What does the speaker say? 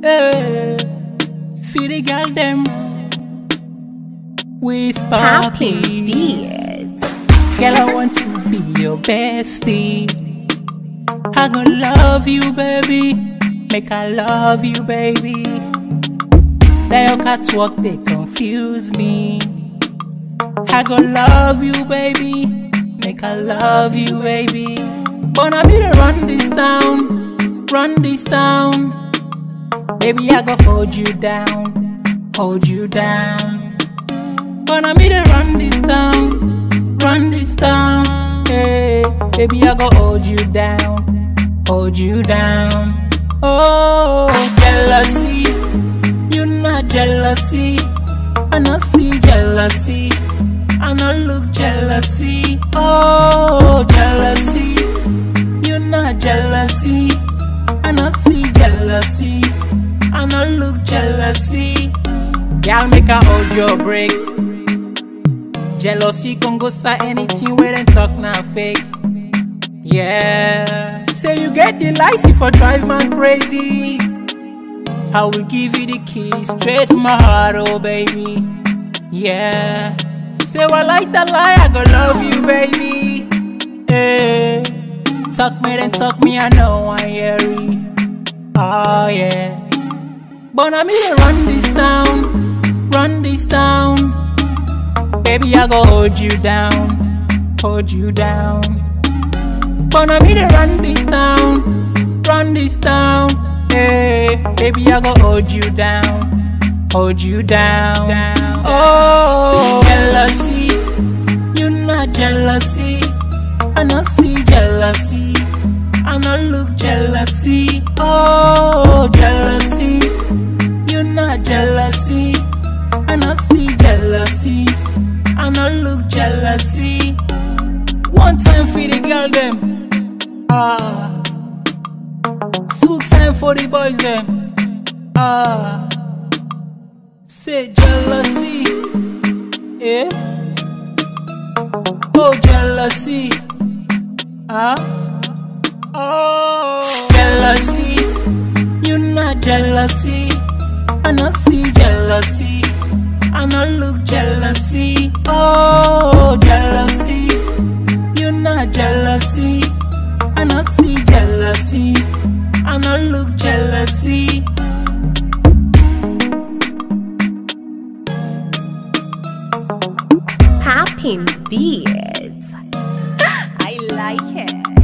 Eh, hey, feed the girl them. We Happy sparkly. Girl, I want to be your bestie. I gonna love you, baby. Make I love you, baby. That your catwalk, they confuse me. I gonna love you, baby. Make I love you, baby. But I be to run this town, run this town. Baby, I gonna hold you down, hold you down. I be to run this town, run this town. Hey, baby, I go hold you down, hold you down. Oh, jealousy, you not jealousy. I not see jealousy, I not look jealousy. Oh, jealousy, you not jealousy. I not see jealousy, I look jealousy. Y'all make a hold your break. Jealousy can go say anything where them talk now fake. Yeah. Say you get the license for drive man crazy. I will give you the keys straight to my heart, oh baby. Yeah. Say well like that lie, I go love you, baby. Hey. Talk me then talk me, I know I hear it. Oh yeah. But I me to run this town, run this town. Baby, I go hold you down, hold you down. But I me to run this town, run this town. Hey, baby, I go hold you down, hold you down. Oh, jealousy, you not jealousy. I not see jealousy, I not look jealousy. Oh, jealousy, I look jealousy. One time for the girl them, ah. Two time for the boys them, ah. Say jealousy, yeah. Oh jealousy, ah. Oh jealousy, you not jealousy. I not see jealousy and I look jealousy. Oh, jealousy. You're not jealousy. And I see jealousy. And I look jealousy. Happy beats. I like it.